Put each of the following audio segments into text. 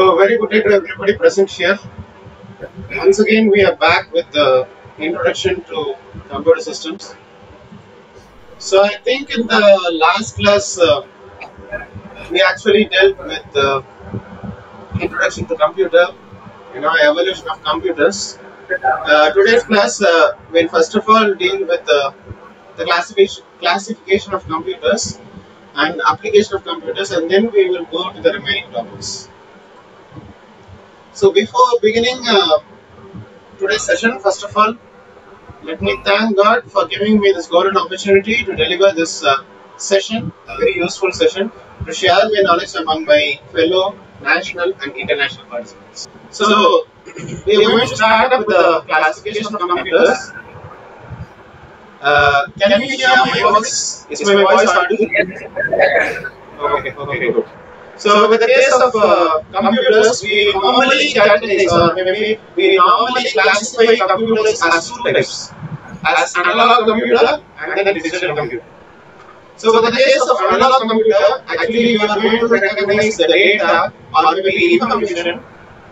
So, very good day to everybody present here. Once again, we are back with the introduction to computer systems. So, I think in the last class, uh, we actually dealt with the introduction to computer, you know, evolution of computers. Uh, today's class uh, will first of all deal with uh, the classification classification of computers and application of computers, and then we will go to the remaining topics. So before beginning uh, today's session, first of all, let me thank God for giving me this golden opportunity to deliver this uh, session, a very useful session, to share my knowledge among my fellow national and international participants. So we are going to start with the classification of computers. Uh, can you hear my voice? Is my voice audible? Okay, okay, good. So with the case of uh, computers, we normally categorize or maybe we normally classify computers as two types, as analog computer and then digital computer. So for the case of analog computer, actually you are going to recognize the data or maybe information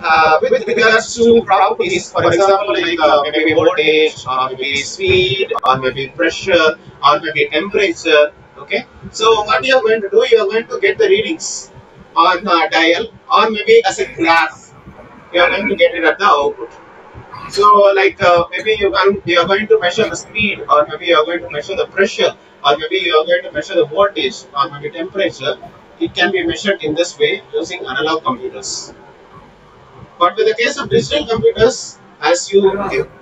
uh, with regards to properties, for example, like uh, maybe voltage, or maybe speed, or maybe pressure, or maybe temperature. Okay, so what you are going to do, you are going to get the readings on a dial, or maybe as a graph. You are going to get it at the output. So, like uh, maybe you can, you are going to measure the speed, or maybe you are going to measure the pressure, or maybe you are going to measure the voltage, or maybe temperature. It can be measured in this way using analog computers. But with the case of digital computers, as you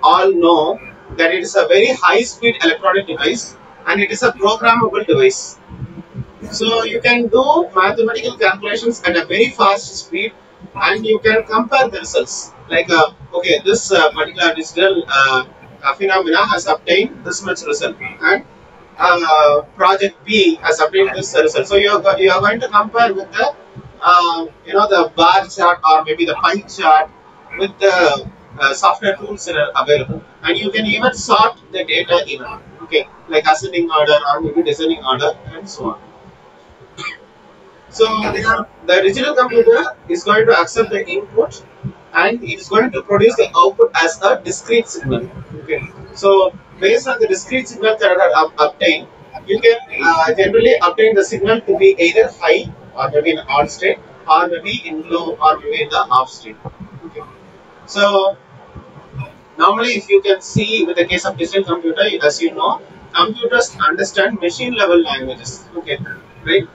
all know, that it is a very high speed electronic device and it is a programmable device. So you can do mathematical calculations at a very fast speed and you can compare the results. Like, uh, okay, this uh, particular digital uh, phenomena has obtained this much result and uh, project B has obtained this result. So you are, you are going to compare with the uh, you know the bar chart or maybe the pie chart with the uh, software tools that are available and you can even sort the data even okay like ascending order or maybe descending order and so on so the digital computer is going to accept the input and it is going to produce the output as a discrete signal okay so based on the discrete signal that are obtained you can uh, generally obtain the signal to be either high or maybe in on state or maybe in low or maybe in the off state. Okay. So normally if you can see with the case of digital computer as you know computers understand machine level languages okay right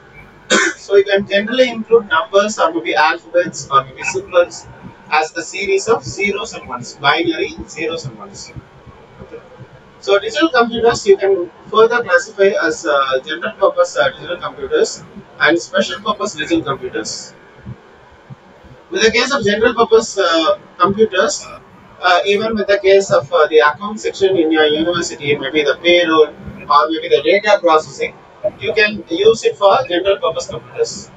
so you can generally include numbers or maybe alphabets or maybe symbols as a series of zeros and ones binary zeros and ones. So digital computers you can further classify as uh, general purpose uh, digital computers and special purpose digital computers. With the case of general purpose uh, computers, uh, even with the case of uh, the account section in your university, maybe the payroll or maybe the data processing, you can use it for general purpose computers.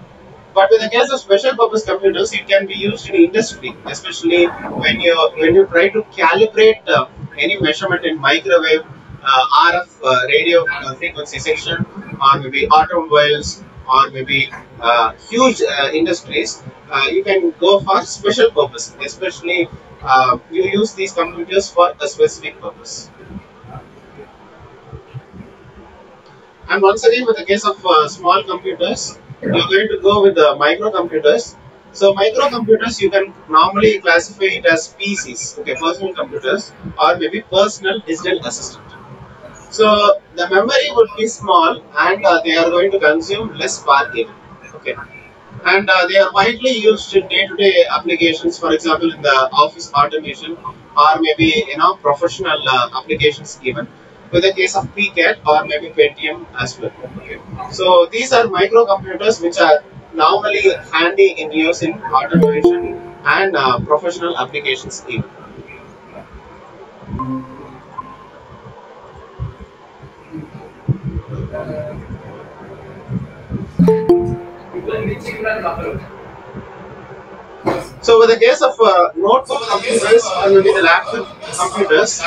But in the case of special purpose computers, it can be used in industry, especially when you when you try to calibrate uh, any measurement in microwave, uh, RF radio frequency section, or maybe automobiles, or maybe uh, huge uh, industries, uh, you can go for special purpose, especially you use these computers for a specific purpose. And once again, with the case of small computers, you're going to go with the microcomputers. So microcomputers you can normally classify it as PCs, okay, personal computers, or maybe personal digital assistant. So the memory would be small and uh, they are going to consume less power. Okay. And uh, they are widely used in day-to-day -day applications, for example, in the office automation or maybe you know professional uh, applications even. With the case of PCAT or maybe Pentium as well. Okay. So these are microcomputers which are normally handy in use in automation and uh, professional applications even. So with the case of uh, notebook computers or maybe the laptop computers,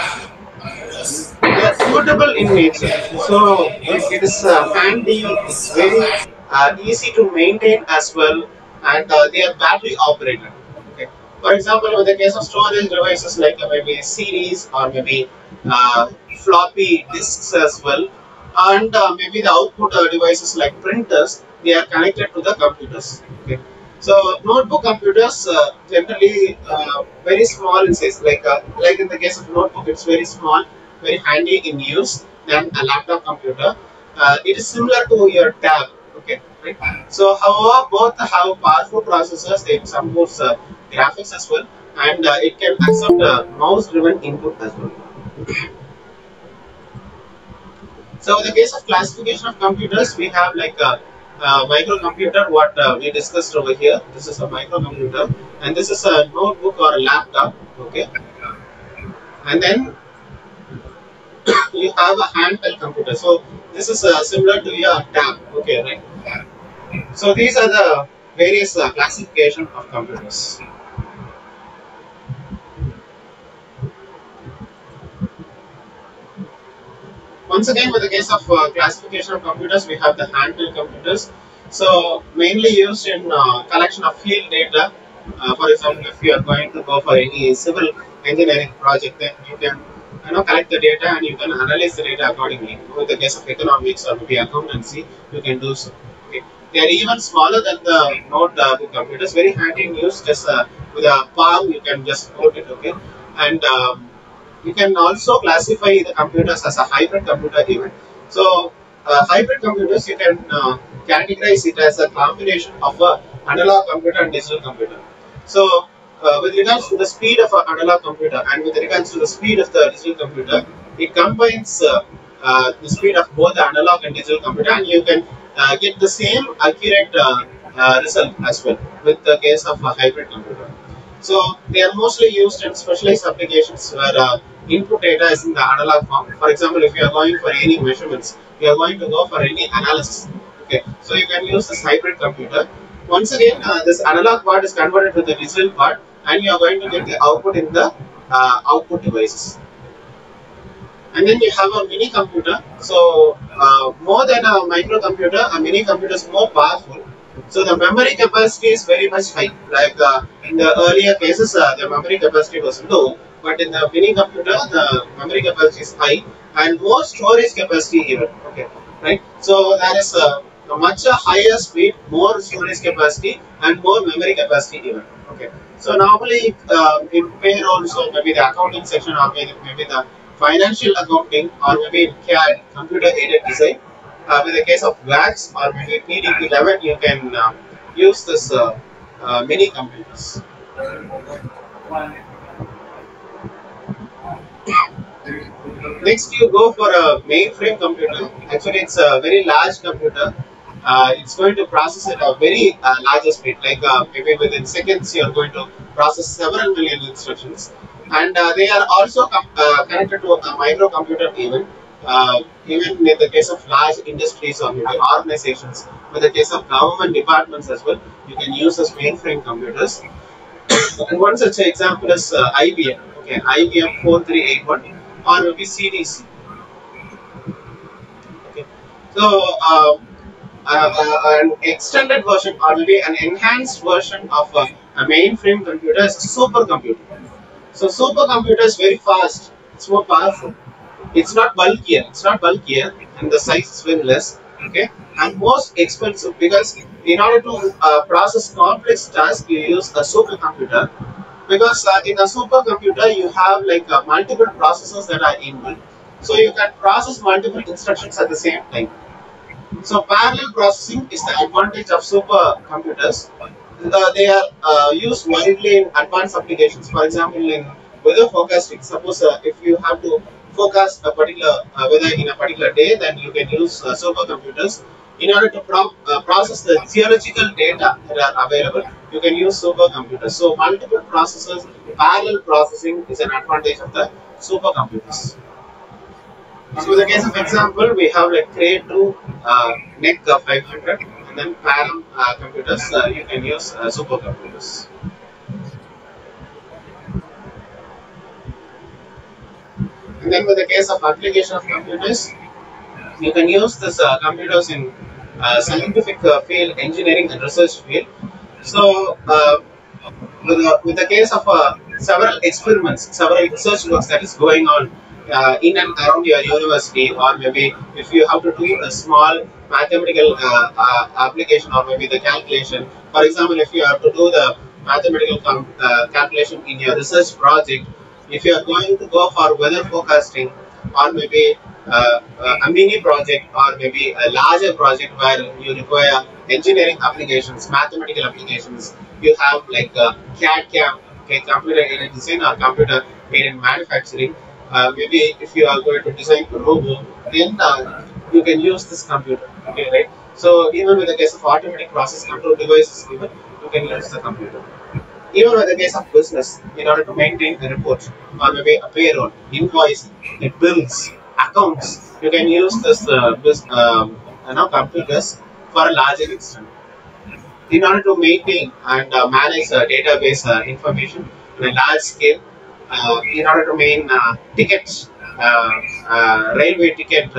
they are suitable in nature. So it, is uh, handy, it's very uh, easy to maintain as well and uh, they are battery operated. Okay. For example, in the case of storage devices like uh, maybe CDs or maybe uh, floppy disks as well, and uh, maybe the output devices like printers, they are connected to the computers. Okay. So notebook computers uh, generally uh, very small in size, like uh, like in the case of notebook, it's very small, very handy in use than a laptop computer. Uh, it is similar to your tab. Okay, right? So however, both have powerful processors, they support uh, graphics as well, and uh, it can accept mouse-driven input as well. So in the case of classification of computers, we have like a microcomputer, what uh, we discussed over here. This is a microcomputer, and this is a notebook or a laptop. Okay, and then you have a handheld computer. So this is uh, similar to your tab. Okay, right? So these are the various uh, classification of computers. Once again, with the case of uh, classification of computers, we have the handheld computers. So mainly used in uh, collection of field data. Uh, for example, if you are going to go for any civil engineering project, then you can you know collect the data and you can analyze the data accordingly. With the case of economics or maybe accountancy, you can do so. Okay. They are even smaller than the notebook computers. Very handy in use. Just uh, with a palm, you can just hold it. Okay, and um, you can also classify the computers as a hybrid computer even. So uh, hybrid computers you can uh, categorize it as a combination of a analog computer and digital computer. So uh, with regards to the speed of an analog computer and with regards to the speed of the digital computer, it combines uh, uh, the speed of both the analog and digital computer and you can uh, get the same accurate result as well with the case of a hybrid computer. So they are mostly used in specialized applications where uh, input data is in the analog form. For example, if you are going for any measurements, you are going to go for any analysis. Okay, so you can use this hybrid computer. Once again, uh, this analog part is converted to the digital part, and you are going to get the output in the uh, output devices. And then you have a mini computer. So uh, more than a microcomputer, a mini computer is more powerful. So the memory capacity is very much high. Like uh, in the earlier cases, uh, the memory capacity was low, but in the mini computer, the memory capacity is high and more storage capacity even. Okay, right? So that is uh, a much higher speed, more storage capacity, and more memory capacity even. Okay. So normally uh, in payroll, so maybe the accounting section or maybe, maybe the financial accounting or maybe in CAD, computer aided design. Uh, with the case of VAX or maybe PDP11, you can uh, use this uh, uh, mini computers. Next, you go for a mainframe computer. Actually, it's a very large computer. Uh, it's going to process at a very uh, larger speed, like maybe within seconds, you are going to process several million instructions. And they are also connected to a microcomputer even. Uh, even in the case of large industries or maybe organizations, with the case of government departments as well, you can use as mainframe computers. and one such example is IBM. Okay, IBM 4381 or maybe CDC. Okay, so uh, uh, an extended version or maybe an enhanced version of a, a mainframe computer is a supercomputer. So supercomputer is very fast. It's more powerful. It's not bulkier. It's not bulkier, and the size is very less. Okay, and most expensive because in order to uh, process complex tasks, you use a supercomputer. Because uh, in a supercomputer you have like uh, multiple processors that are inbuilt. So you can process multiple instructions at the same time. So parallel processing is the advantage of supercomputers. Uh, they are uh, used widely in advanced applications. For example in weather forecasting suppose uh, if you have to forecast a particular uh, weather in a particular day then you can use supercomputers in order to pro uh, process the geological data that are available, you can use supercomputers. So multiple processors, parallel processing is an advantage of the supercomputers. So in the case of example, we have like Cray 2 uh, NEC 500 and then parallel uh, computers, uh, you can use uh, supercomputers. And then with the case of application of computers, you can use this uh, computers in uh, scientific uh, field, engineering and research field. So, uh, with, the, with the case of uh, several experiments, several research works that is going on uh, in and around your university, or maybe if you have to do a small mathematical uh, uh, application or maybe the calculation. For example, if you have to do the mathematical uh, calculation in your research project, if you are going to go for weather forecasting or maybe uh, uh, a mini project or maybe a larger project where you require engineering applications, mathematical applications, you have like uh, CAD CAM, okay, computer aided design or computer aided manufacturing. Uh, maybe if you are going to design a robot, then uh, you can use this computer, okay, right? So even with the case of automatic process control devices, even you can use the computer. Even with the case of business, in order to maintain the report or maybe a payroll, invoice, the bills, accounts, you can use this uh, this, um, you know, computers for a larger extent. In order to maintain and uh, manage uh, database uh, information on a large scale, uh, in order to maintain uh, tickets, uh, railway ticket,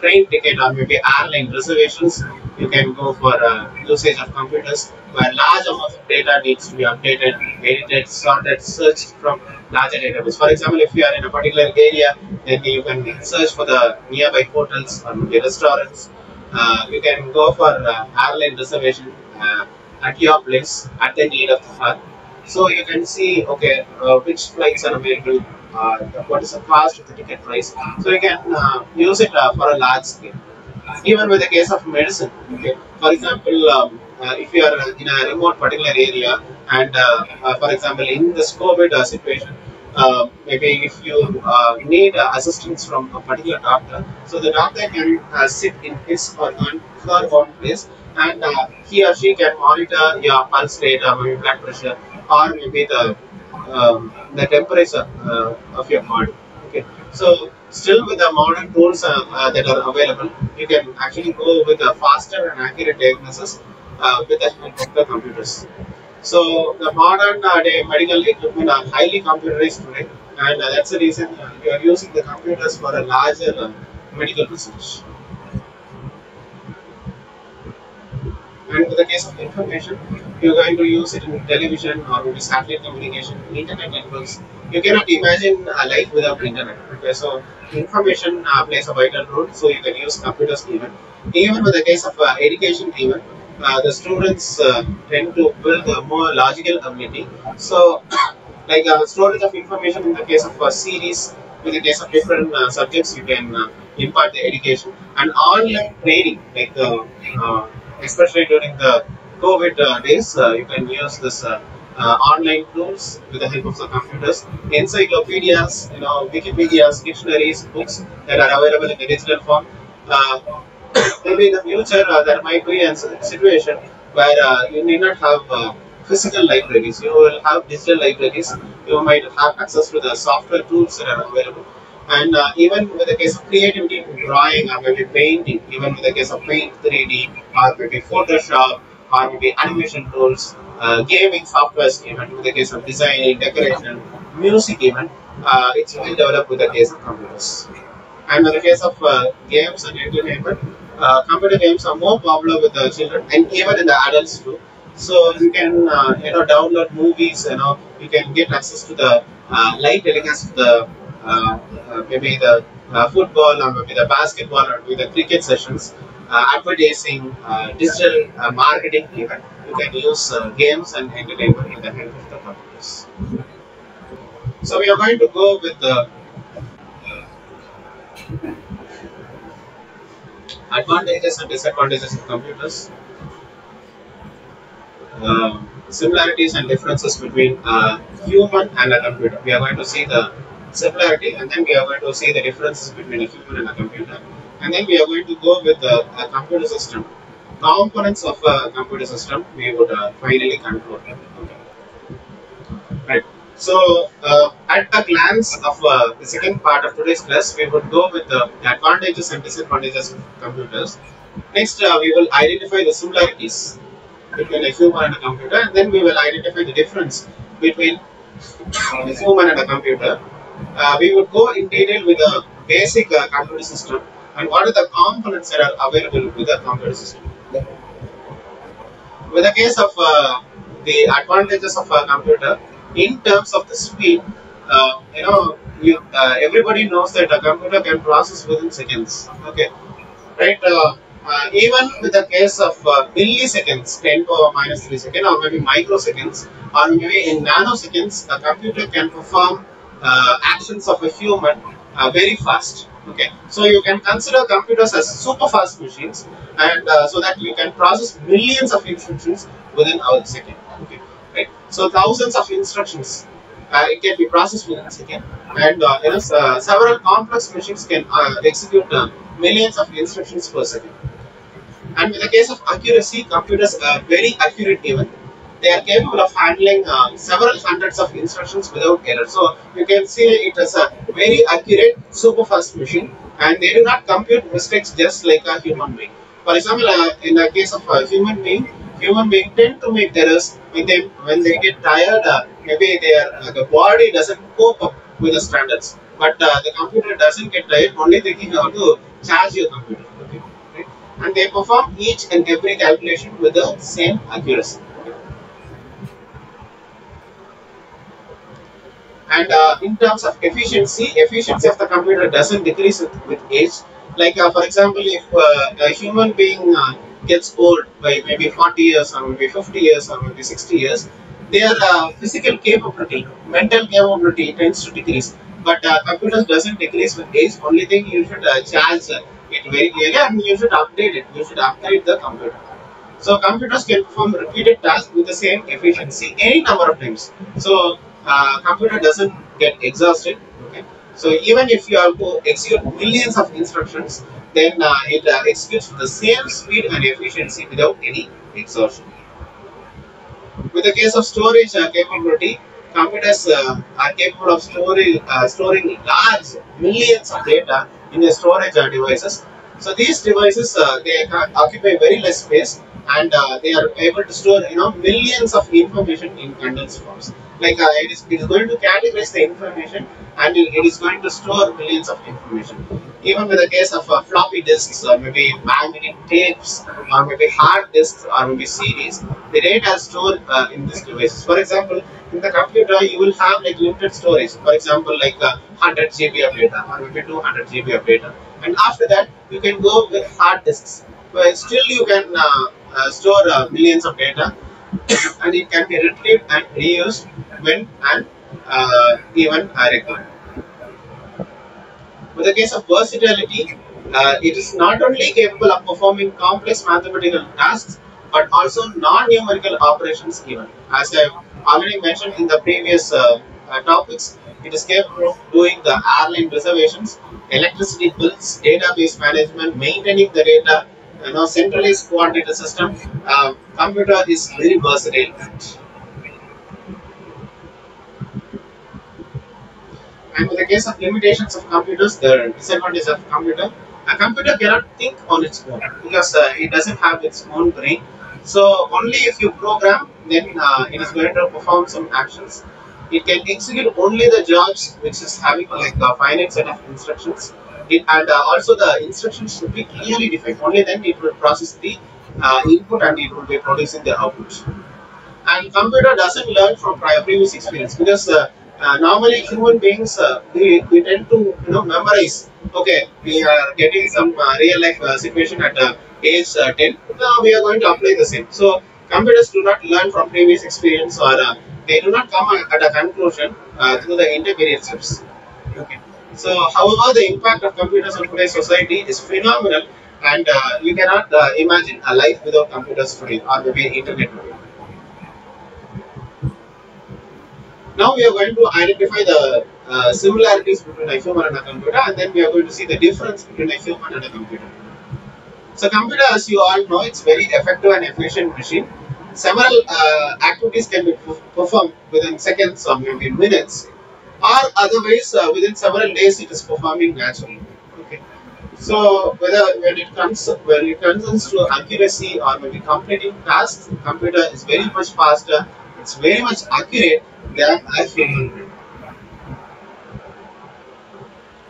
train ticket, or maybe airline reservations, you can go for uh, usage of computers where large amount of data needs to be updated, edited, sorted, searched from larger database. For example, if you are in a particular area, then you can search for the nearby hotels or restaurants. Uh, you can go for uh, airline reservation uh, at your place at the need of the hour. So you can see, okay, uh, which flights are available, uh, what is the cost of the ticket price. So you can uh, use it for a large scale. Even with the case of medicine, okay. For example, um, uh, if you are in a remote particular area, and uh, uh, for example, in this COVID uh, situation, uh, maybe if you need assistance from a particular doctor, so the doctor can sit in his or her own place, and he or she can monitor your pulse rate, or maybe blood pressure, or maybe the um, the temperature uh, of your body. Okay, so still with the modern tools uh, uh, that are available, you can actually go with a faster and accurate diagnosis uh, with the help of the computers. So the modern uh, day medical equipment are highly computerized today, and uh, that's the reason uh, we are using the computers for a larger uh, medical research. And with the case of information, you're going to use it in television or maybe satellite communication, internet networks. You cannot imagine a life without internet. Okay, so information uh, plays a vital role. So you can use computers even. Even with the case of uh, education, even uh, the students uh, tend to build a more logical ability. So, like uh, storage of information in the case of a series, in the case of different uh, subjects, you can impart the education and online training, like uh, especially during the COVID uh, days, uh, you can use this. Uh, online tools with the help of the computers, encyclopedias, you know, Wikipedias, dictionaries, books that are available in the digital form. Maybe in the future there might be a situation where you need not have physical libraries. You will have digital libraries. You might have access to the software tools that are available. And uh, even with the case of creativity, drawing or maybe painting, even with the case of Paint 3D or maybe Photoshop or maybe animation tools, uh, gaming softwares, even with the case of designing, decoration, music, even uh, it's well developed with the case of computers. And in the case of uh, games and entertainment, uh, computer games are more popular with the children and even in the adults too. So you can uh, you know download movies. You know you can get access to the live telecast of the maybe the uh, football or maybe the basketball or maybe the cricket sessions. Uh, advertising, uh, digital uh, marketing, even you can use uh, games and entertainment with the help of the computers. So we are going to go with the advantages and disadvantages of computers, um, similarities and differences between a human and a computer. We are going to see the similarity and then we are going to see the differences between a human and a computer. And then we are going to go with the, a computer system. Components of a computer system we would uh, finally control. Okay. Right. So, uh, at a glance of uh, the second part of today's class, we would go with the advantages and disadvantages of computers. Next, uh, we will identify the similarities between a human and a computer, and then we will identify the difference between a human and a computer. Uh, we would go in detail with the basic uh, computer system and what are the components that are available with the computer system. With the case of uh, the advantages of a computer in terms of the speed. Uh, you know, you, uh, everybody knows that a computer can process within seconds. Okay, right? Uh, even with the case of uh, milliseconds, 10 power minus 3 second, or maybe microseconds, or maybe in nanoseconds, a computer can perform actions of a human uh, very fast. Okay, so you can consider computers as super fast machines, and uh, so that you can process millions of instructions within a second. Okay, right? So thousands of instructions uh, it can be processed within a second, and uh, you know, uh, several complex machines can uh, execute uh, millions of instructions per second. And in the case of accuracy, computers are very accurate even. They are capable of handling uh, several hundreds of instructions without error. So you can see it as a very accurate, super fast machine, and they do not compute mistakes just like a human being. For example, uh, in the case of a human being, human being tend to make errors when they when they get tired. Uh, maybe their uh, the body doesn't cope up with the standards, but uh, the computer doesn't get tired. Only thinking how to charge your computer. Okay. And they perform each and every calculation with the same accuracy. And uh, in terms of efficiency, efficiency of the computer doesn't decrease with, with age. Like uh, for example, if uh, a human being uh, gets old by maybe 40 years or maybe 50 years or maybe 60 years, their uh, physical capability, mental capability tends to decrease. But uh, computers doesn't decrease with age. Only thing you should charge it very clearly and you should update it. You should upgrade the computer. So computers can perform repeated tasks with the same efficiency any number of times. So uh, computer doesn't get exhausted. Okay. So even if you have to execute millions of instructions, then uh, it uh, executes with the same speed and efficiency without any exhaustion. With the case of storage uh, capability, computers uh, are capable of storing storing large millions of data in the storage devices. So these devices they occupy very less space and they are able to store you know millions of information in condensed forms. Like uh, it is it is going to categorize the information and it is going to store millions of information. Even with the case of uh, floppy disks or maybe magnetic tapes or maybe hard disks or maybe CDs, the data is stored uh, in these devices. For example, in the computer you will have like limited storage. For example, like uh, 100 GB of data or maybe 200 GB of data. And after that, you can go with hard disks. But still you can uh, uh, store uh, millions of data and it can be retrieved and reused and uh, even required. With the case of versatility, uh, it is not only capable of performing complex mathematical tasks but also non-numerical operations even. As I already mentioned in the previous uh, uh, topics, it is capable of doing the airline reservations, electricity bills, database management, maintaining the data, you know, centralized coordinator system. Uh, computer is very versatile. And in the case of limitations of computers, the disadvantage of computer, a computer cannot think on its own because uh, it doesn't have its own brain. So only if you program, then uh, it is going to perform some actions. It can execute only the jobs which is having like a finite set of instructions. It, and uh, also the instructions should be clearly defined. Only then it will process the uh, input and it will be producing the output. And computer doesn't learn from prior previous experience because uh, normally human beings uh, we, tend to you know memorize. Okay we are getting some uh, real life uh, situation at uh, age uh, 10 now we are going to apply the same. So computers do not learn from previous experience or they do not come at a conclusion through the intermediate steps. Okay. So however the impact of computers on today's society is phenomenal and you cannot imagine a life without computers today or maybe internet Now we are going to identify the uh, similarities between a human and a computer and then we are going to see the difference between a human and a computer. So computer as you all know it's very effective and efficient machine. Several uh, activities can be performed within seconds or maybe minutes or otherwise uh, within several days it is performing naturally. Okay. So whether when it comes when it comes to accuracy or maybe completing tasks, computer is very much faster, it's very much accurate than a human being.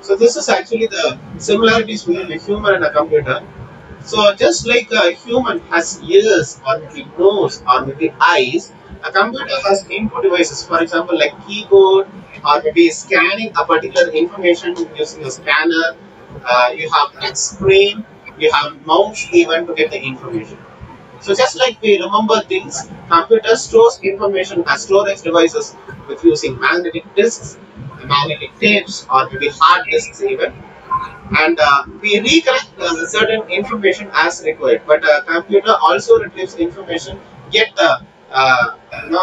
So this is actually the similarities between a human and a computer. So just like a human has ears or maybe nose or maybe eyes, a computer has input devices, for example, like keyboard or maybe scanning a particular information using a scanner. Uh, you have a screen, you have mouse even to get the information. So just like we remember things, computer stores information as storage devices with using magnetic disks, magnetic tapes, or maybe hard disks even. And uh, we recollect uh, certain information as required. But a computer also retrieves information, get the uh,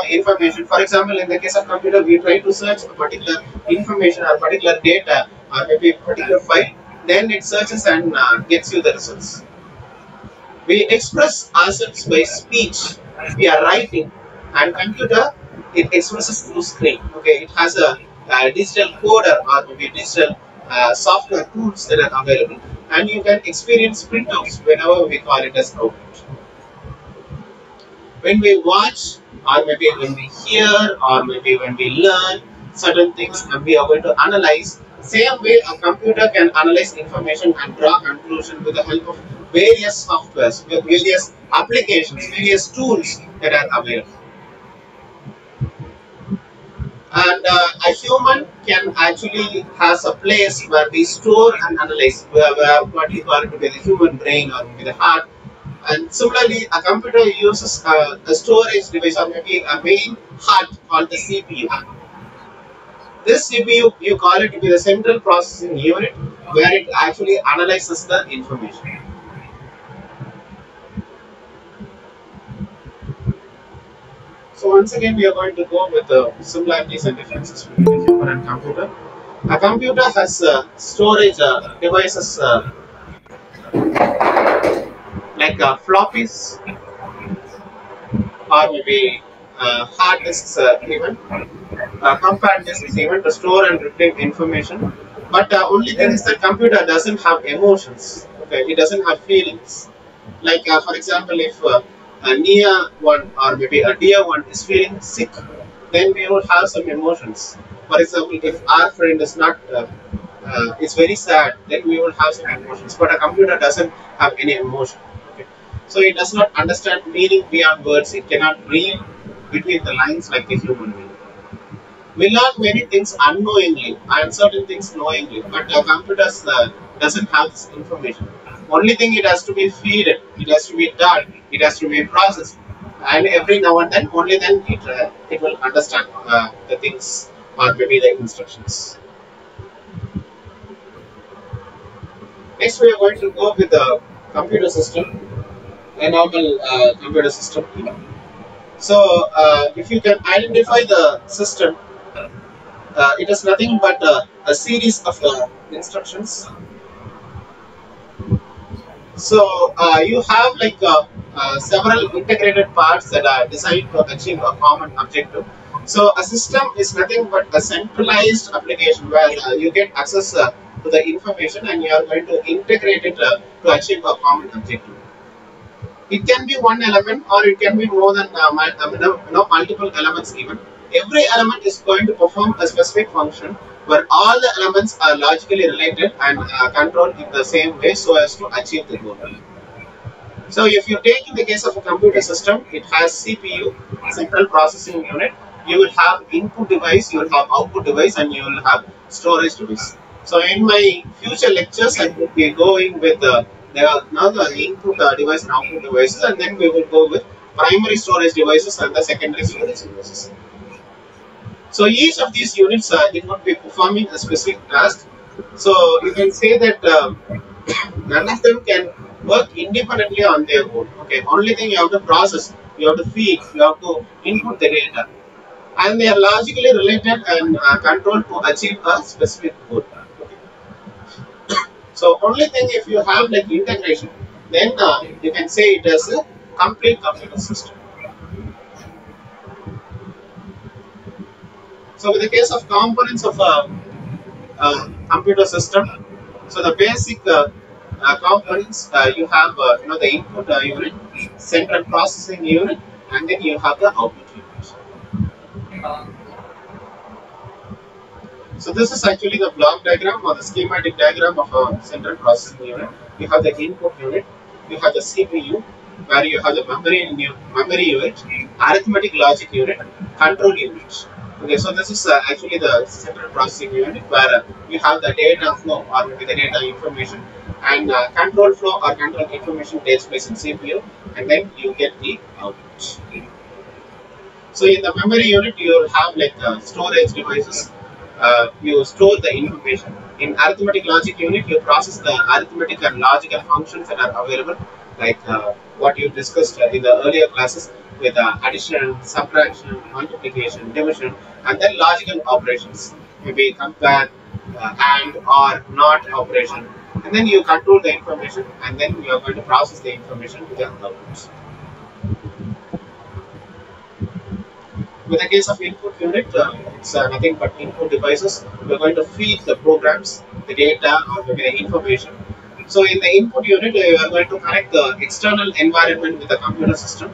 information. For example, in the case of computer, we try to search a particular information or particular data or maybe a particular file. Then it searches and uh, gets you the results. We express ourselves by speech. We are writing, and computer it expresses through screen. Okay, it has a, a digital coder or maybe digital uh, software tools that are available, and you can experience printouts whenever we call it as output. When we watch, or maybe when we hear, or maybe when we learn certain things, and we are going to analyze. Same way, a computer can analyze information and draw conclusion with the help of various softwares, various applications, various tools that are available. And uh, a human can actually has a place where we store and analyze, where, where what is called to be the human brain or the heart. And similarly, a computer uses uh, a storage device or maybe a main heart called the CPU. This CPU, you call it to be the central processing unit where it actually analyzes the information. So once again, we are going to go with the similarities and differences between human and computer. A computer has uh, storage uh, devices uh, like uh, floppies or maybe uh, hard disks even, compact disks even to store and retrieve information. But uh, only thing is that computer doesn't have emotions. Okay, it doesn't have feelings. Like for example, if a near one or maybe a dear one is feeling sick, then we will have some emotions. For example, if our friend is not uh, uh, is very sad, then we will have some emotions. But a computer doesn't have any emotion. Okay? So it does not understand meaning beyond words. It cannot read between the lines like a human being. We learn many things unknowingly and certain things knowingly, but a computer uh, doesn't have this information. Only thing it has to be fed, it has to be done, it has to be processed, and every now and then, only then it uh, it will understand uh, the things or maybe the instructions. Next, we are going to go with the computer system, a normal uh, computer system. So, uh, if you can identify the system, uh, it is nothing but uh, a series of instructions. So, uh, you have like uh, uh, several integrated parts that are designed to achieve a common objective. So, a system is nothing but a centralized application where uh, you get access uh, to the information and you are going to integrate it to achieve a common objective. It can be one element or it can be more than you know, multiple elements even. Every element is going to perform a specific function where all the elements are logically related and uh, controlled in the same way so as to achieve the goal. So if you take in the case of a computer system, it has CPU, central processing unit, you will have input device, you will have output device and you will have storage device. So in my future lectures, I will be going with the, now the input uh, device and output devices and then we will go with primary storage devices and the secondary storage devices. So each of these units, uh, it would be performing a specific task. So you can say that um, none of them can work independently on their own. Okay, only thing you have to process, you have to feed, you have to input the data, and they are logically related and uh, controlled to achieve a specific goal. Okay. So only thing if you have like integration, then uh, you can say it as a complete computer system. So with the case of components of a, a computer system, so the basic uh, uh, components uh, you have uh, you know the input uh, unit, central processing unit, and then you have the output unit. So this is actually the block diagram or the schematic diagram of a central processing unit. You have the input unit, you have the CPU, where you have the memory memory unit, arithmetic logic unit, control unit. Okay, so this is uh, actually the central processing unit where uh, you have the data flow or the data information and uh, control flow or control information takes place in CPU and then you get the output. So in the memory unit you have like uh, storage devices, uh, you store the information. In arithmetic logic unit you process the arithmetic and logical functions that are available like uh, what you discussed in the earlier classes with uh, addition, subtraction, multiplication, division, and then logical operations. Maybe compare, uh, and, or, not operation. And then you control the information, and then you are going to process the information to the outputs. With the case of input unit, uh, it's uh, nothing but input devices. We're going to feed the programs, the data, or the information. So in the input unit, uh, you are going to connect the external environment with the computer system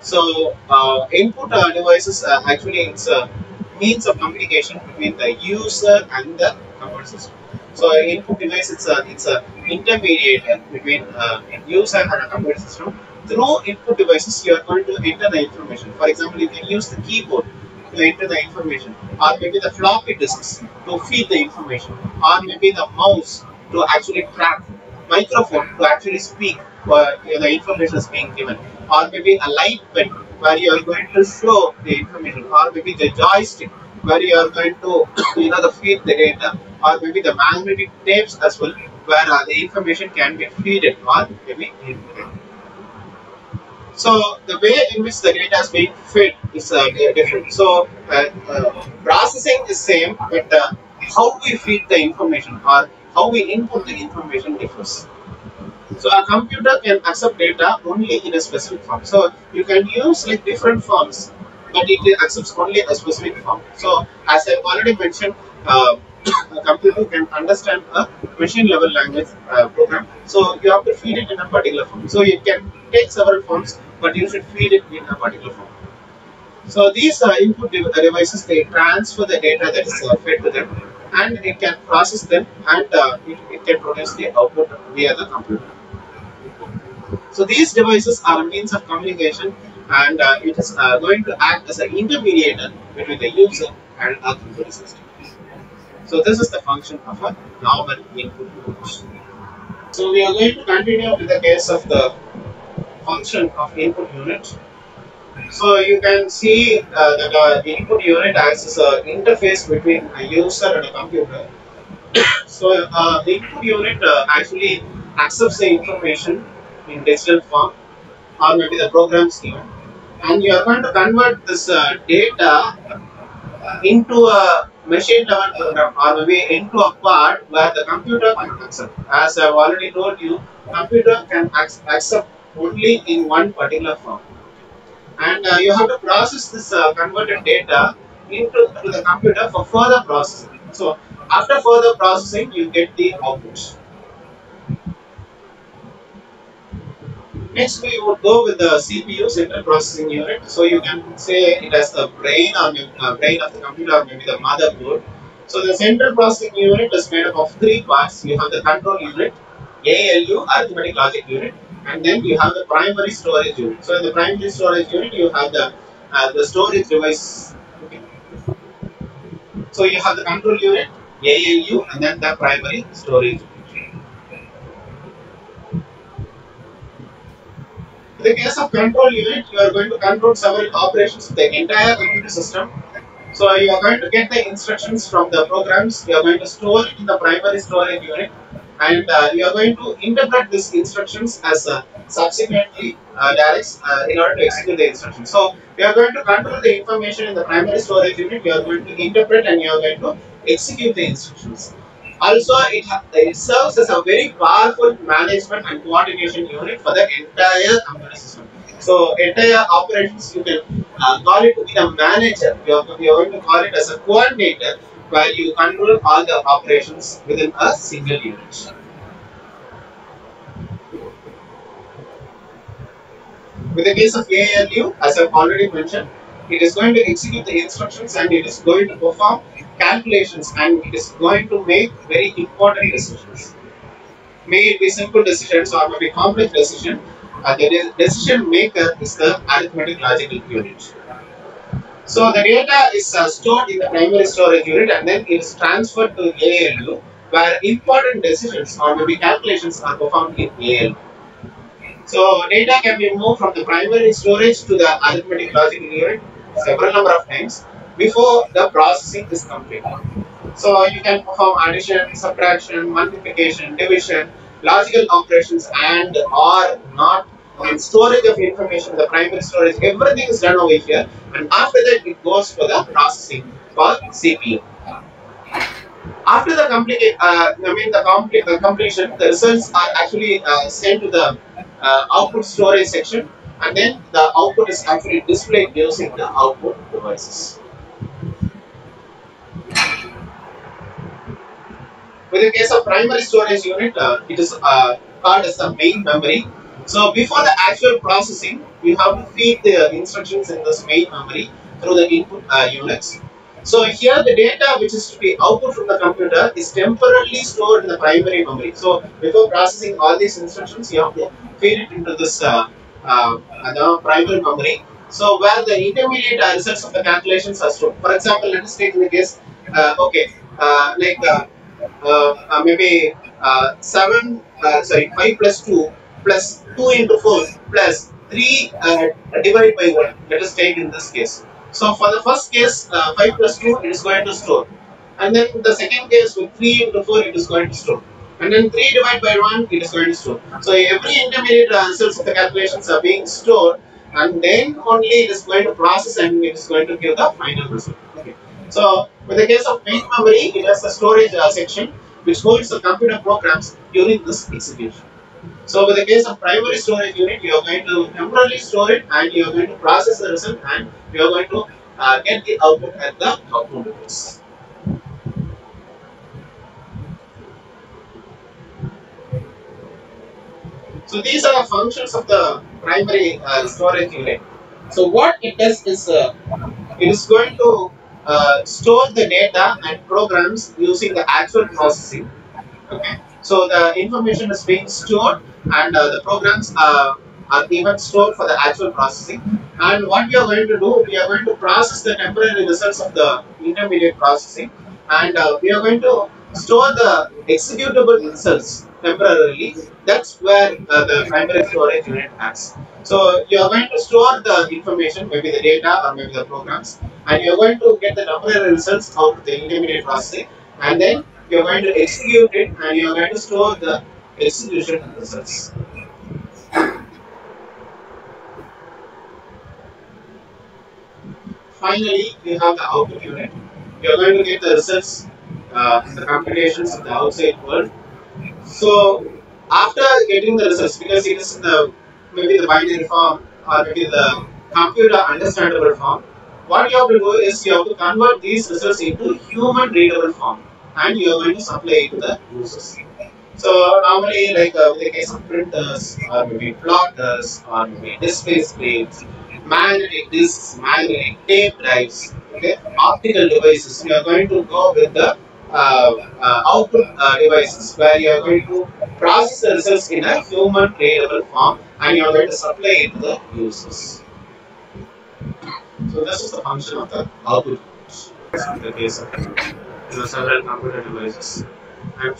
so uh, input uh, devices uh, actually it's a means of communication between the user and the computer system. So input device it's a it's a intermediator between uh, user and a computer system. Through input devices you are going to enter the information. For example, you can use the keyboard to enter the information, or maybe the floppy disks to feed the information, or maybe the mouse to actually track, microphone to actually speak where the information is being given or maybe a light pen where you are going to show the information or maybe the joystick where you are going to you know the feed the data or maybe the magnetic tapes as well where uh, the information can be fed or maybe input. So the way in which the data is being fed is uh, different. So uh, uh, processing is same, but uh, how we feed the information or how we input the information differs. So a computer can accept data only in a specific form. So you can use like different forms, but it accepts only a specific form. So as I've already mentioned, uh, computer can understand a machine level language uh, program. So you have to feed it in a particular form. So it can take several forms, but you should feed it in a particular form. So these uh, input devices, they transfer the data that is uh, fed to them and it can process them and it, it, can produce the output via the computer. So these devices are a means of communication and uh, it is uh, going to act as an intermediator between the user and a computer system. So this is the function of a normal input unit. So we are going to continue with the case of the function of input unit. So you can see uh, that uh, the input unit acts as an interface between a user and a computer. so uh, the input unit uh, actually accepts the information in digital form or maybe the program scheme and you are going to convert this uh, data into a machine level program or maybe into a part where the computer can accept. As I have already told you, computer can accept only in one particular form. And uh, you have to process this uh, converted data into the computer for further processing. So after further processing, you get the outputs. Next, we would go with the CPU, Central Processing Unit. So you can say it has the brain or uh, brain of the computer or maybe the motherboard. So the Central Processing Unit is made up of three parts. You have the control unit, ALU, Arithmetic Logic Unit, and then you have the primary storage unit. So in the primary storage unit, you have the uh, the storage device. Okay. So you have the control unit, ALU, and then the primary storage unit. The case of control unit, you are going to control several operations of the entire computer system. So you are going to get the instructions from the programs, you are going to store it in the primary storage unit and uh, you are going to interpret these instructions as uh, subsequently uh, directs uh, in order to execute the instructions. So you are going to control the information in the primary storage unit, you are going to interpret and you are going to execute the instructions. Also, it, it serves as a very powerful management and coordination unit for the entire computer system. So, entire operations, you can uh, call it to be the manager. You are, you are going to call it as a coordinator where you control all the operations within a single unit. With the case of ALU, as I've already mentioned, it is going to execute the instructions and it is going to perform calculations and it is going to make very important decisions. May it be simple decisions or maybe complex decisions. uh, the de- decision maker is the arithmetic logical unit. So the data is uh, stored in the primary storage unit and then it is transferred to ALU where important decisions or maybe calculations are performed in ALU. So data can be moved from the primary storage to the arithmetic logical unit several number of times before the processing is complete. So you can perform addition, subtraction, multiplication, division, logical operations and or not and storage of information, the primary storage, everything is done over here and after that it goes for the processing for CPU. After the complete, uh, I mean the, complete, the completion, the results are actually uh, sent to the uh, output storage section and then the output is actually displayed using the output devices. With the case of primary storage unit, uh, it is uh, called as the main memory. So before the actual processing, you have to feed the instructions in this main memory through the input uh, units. So here the data which is to be output from the computer is temporarily stored in the primary memory. So before processing all these instructions, you have to feed it into this uh, the primary memory. So where the intermediate uh, results of the calculations are stored. For example, let us take the case, uh, okay, uh, like uh, uh, uh, maybe uh, 7, uh, sorry, 5 plus 2 plus 2 into 4 plus 3 uh, divided by 1. Let us take in this case. So for the first case, uh, 5 plus 2 it is going to store. And then the second case with 3 into 4 it is going to store. And then 3 divided by 1 it is going to store. So every intermediate results of the calculations are being stored and then only it is going to process and it is going to give the final result. Okay. So with the case of main memory, it has a storage uh, section which holds the computer programs during this execution. So with the case of primary storage unit, you are going to temporarily store it and you are going to process the result and you are going to uh, get the output at the output So these are functions of the primary uh, storage unit. So what it does is uh, it is going to uh, store the data and programs using the actual processing. Okay. So the information is being stored and uh, the programs uh, are even stored for the actual processing. And what we are going to do, we are going to process the temporary results of the intermediate processing and uh, we are going to store the executable results temporarily. That's where uh, the primary storage unit acts. So you are going to store the information, maybe the data or maybe the programs, and you are going to get the temporary results out of the intermediate processing, and then you are going to execute it and you are going to store the execution results. Finally, you have the output unit. You are going to get the results, the computations of the outside world. So after getting the results, because it is in the maybe the binary form or maybe the computer understandable form, what you have to do is you have to convert these results into human readable form and you are going to supply it to the users. So normally like uh, in the case of printers or maybe plotters or maybe display screens, magnetic discs, magnetic tape drives, okay, optical devices, we are going to go with the uh, uh, output uh, devices where you are going to process the results in a human readable form and you are going to supply it to the users. So this is the function of the output. In the case of you several computer devices. I'm